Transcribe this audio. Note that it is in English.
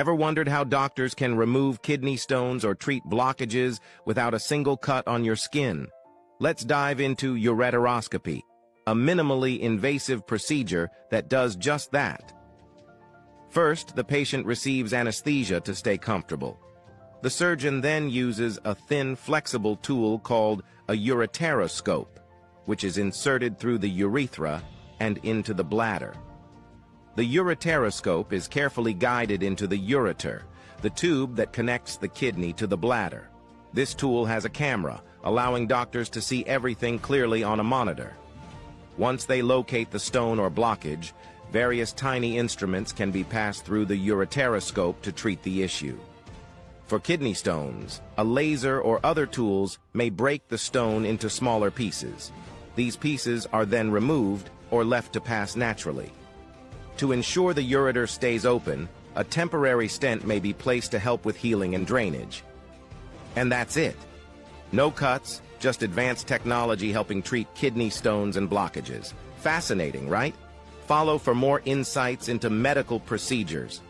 Ever wondered how doctors can remove kidney stones or treat blockages without a single cut on your skin? Let's dive into ureteroscopy, a minimally invasive procedure that does just that. First, the patient receives anesthesia to stay comfortable. The surgeon then uses a thin, flexible tool called a ureteroscope, which is inserted through the urethra and into the bladder. The ureteroscope is carefully guided into the ureter, the tube that connects the kidney to the bladder. This tool has a camera, allowing doctors to see everything clearly on a monitor. Once they locate the stone or blockage, various tiny instruments can be passed through the ureteroscope to treat the issue. For kidney stones, a laser or other tools may break the stone into smaller pieces. These pieces are then removed or left to pass naturally. To ensure the ureter stays open, a temporary stent may be placed to help with healing and drainage. And that's it. No cuts, just advanced technology helping treat kidney stones and blockages. Fascinating, right? Follow for more insights into medical procedures.